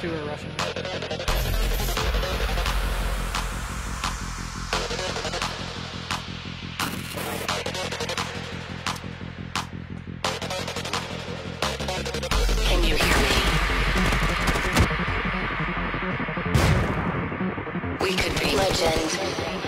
two are rushing. Can you hear me? We could be legend.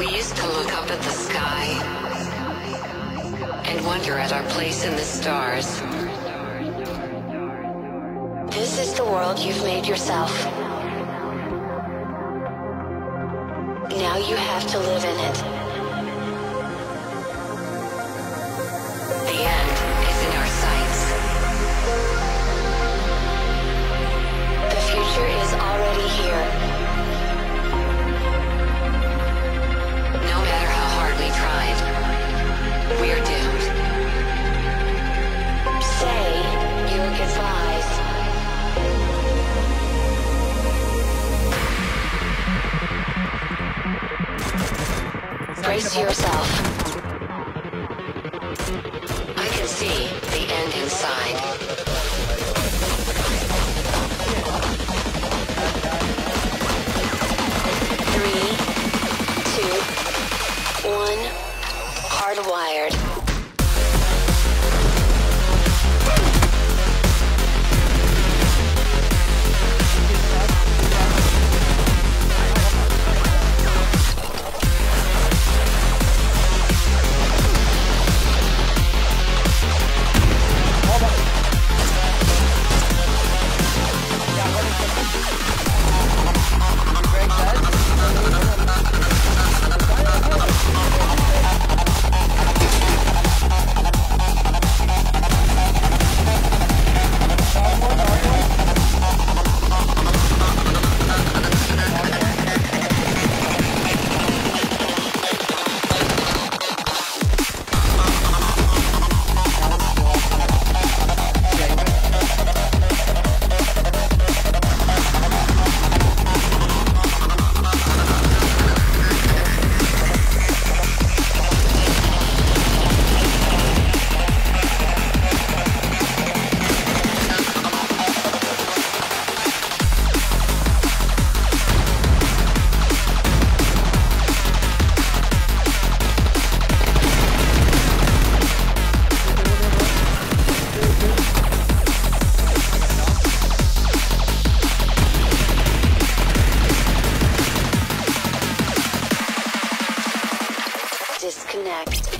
We used to look up at the sky and wonder at our place in the stars. This is the world you've made yourself. Now you have to live in it. Brace yourself. I can see the end inside. Select.